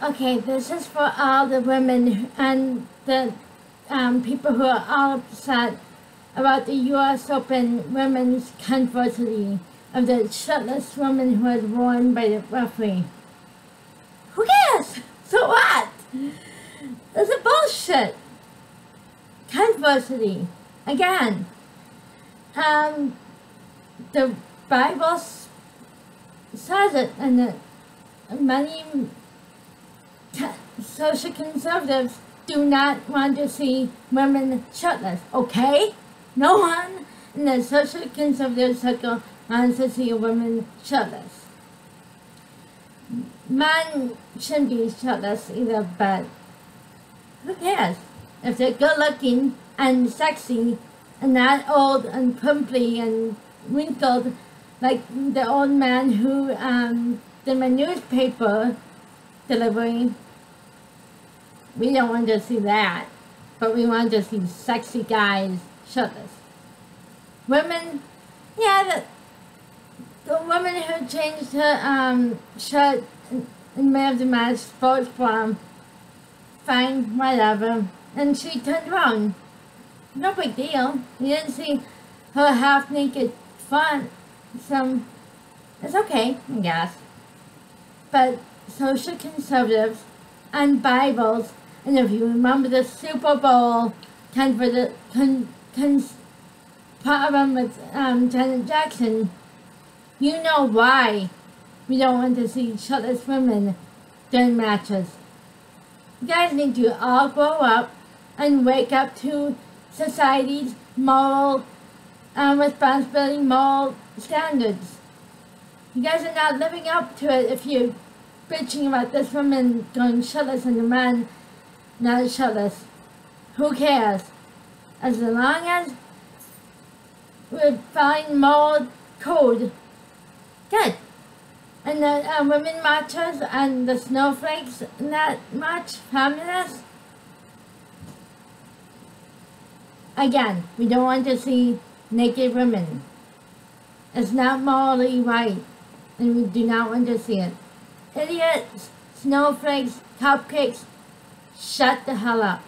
Okay, this is for all the women and the um, people who are all upset about the U.S. Open women's controversy of the shirtless woman who was worn by the referee. Who cares? So what? It's a bullshit. Controversy. Again. Um, the Bible says it and many social conservatives do not want to see women shirtless, okay? No one in the social conservative circle wants to see a woman shirtless. Men shouldn't be shirtless either, but who cares? If they're good looking and sexy and not old and pimply and wrinkled like the old man who um, did my newspaper delivery. We don't want to see that, but we want to see sexy guys shirtless. Women, yeah, the, the woman who changed her um, shirt in Man of the Match sports bra, fine, whatever. And she turned around. No big deal. You didn't see her half naked front. So, it's okay, I guess. But social conservatives and Bibles, and if you remember the Super Bowl conver- con, con, problem with um, Janet Jackson, you know why we don't want to see shirtless women during matches. You guys need to all grow up and wake up to society's moral um, responsibility, moral standards. You guys are not living up to it if you're bitching about this woman going shirtless and the man not shirtless. Who cares? As long as we find more code, good. And the uh, women marchers and the snowflakes in that march, feminists, again, we don't want to see naked women. It's not morally right, and we do not want to see it. Idiots, snowflakes, cupcakes, shut the hell up.